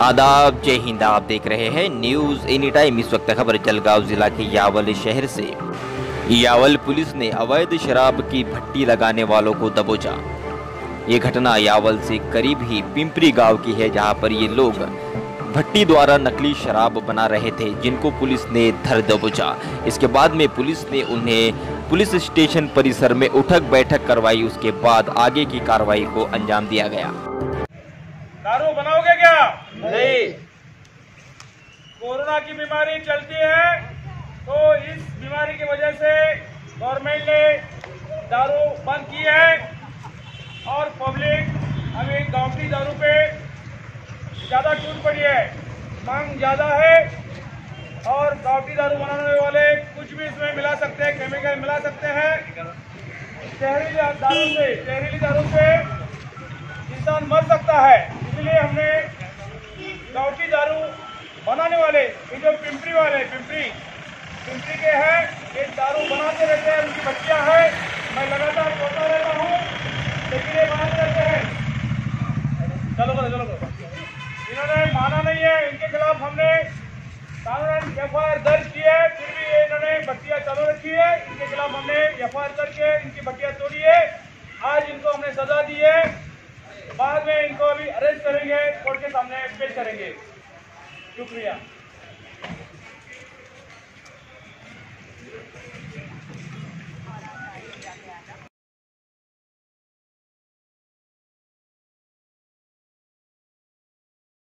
आदाब, जय हिंद, आप देख रहे हैं न्यूज़ एनी टाइम इस वक्त खबर जलगांव जिला के यावल शहर से। यावल पुलिस ने अवैध शराब की भट्टी लगाने वालों को दबोचा। ये घटना यावल से करीब ही पिंपरी गाँव की है, जहाँ पर ये लोग भट्टी द्वारा नकली शराब बना रहे थे, जिनको पुलिस ने धर दबोचा। इसके बाद में पुलिस ने उन्हें पुलिस स्टेशन परिसर में उठक बैठक करवाई, उसके बाद आगे की कार्रवाई को अंजाम दिया गया। दारू बनाओगे क्या? नहीं। कोरोना की बीमारी चलती है तो इस बीमारी की वजह से गवर्नमेंट ने दारू बंद की है और पब्लिक अभी गाँव की दारू पे ज़्यादा टूट पड़ी है। मांग ज़्यादा है और गाँव की दारू बनाने वाले कुछ भी इसमें मिला सकते हैं केमिकल मिला सकते हैं। शहरी दारू से शहरीली दारू से इंसान मर सकता है। इसलिए हमने गाँव दारू बनाने वाले, ये जो पिंपरी वाले, पिंपरी पिंपरी के हैं, ये दारू बनाते रहते हैं, उनकी बच्चियाँ हैं। मैं लगातार बोलता रहता हूँ, लेकिन ये बनाते रहते हैं। चलो चलो इन्होंने माना नहीं है, इनके खिलाफ हमने एफ़ आई आर दर्ज की है, फिर भी इन्होंने भट्टिया चालू रखी है। इनके खिलाफ हमने एफ़ आई आर करके इनकी भट्टिया तोड़ी है। आज इनको हमने सजा दी है। बाद में इनको अभी अरेस्ट करेंगे, कोर्ट के सामने पेश करेंगे। शुक्रिया।